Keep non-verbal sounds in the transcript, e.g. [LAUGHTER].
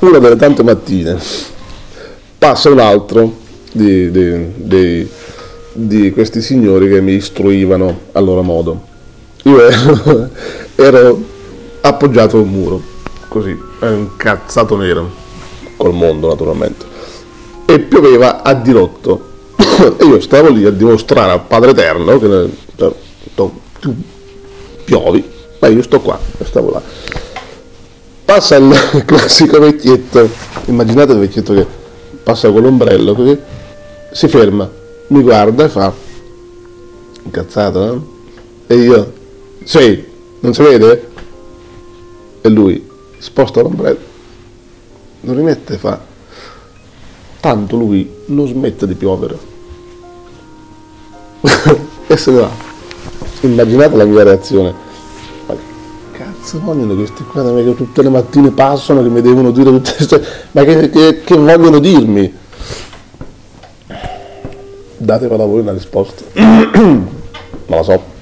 Una delle tante mattine passa un altro di, di, di, di questi signori che mi istruivano a loro modo. Io ero, [LAUGHS] ero appoggiato a un muro, così, incazzato nero, col mondo naturalmente, e pioveva a dirotto. [COUGHS] E io stavo lì a dimostrare al Padre Eterno che cioè, tu piovi, ma io sto qua, stavo là. Passa il [LAUGHS] classico vecchietto, immaginate il vecchietto che passa con l'ombrello così, si ferma, mi guarda e fa, incazzato, no? E io, sì, non si vede? E lui sposta l'ombrello, lo rimette e fa, tanto lui non smette di piovere. [LAUGHS] e se ne va. Immaginate la mia reazione. Cazzo vogliono questi qua da che tutte le mattine passano, che mi devono dire tutte queste... Ma che, che, che vogliono dirmi? Datevela voi una risposta. [CLEARS THROAT] non la so.